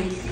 you.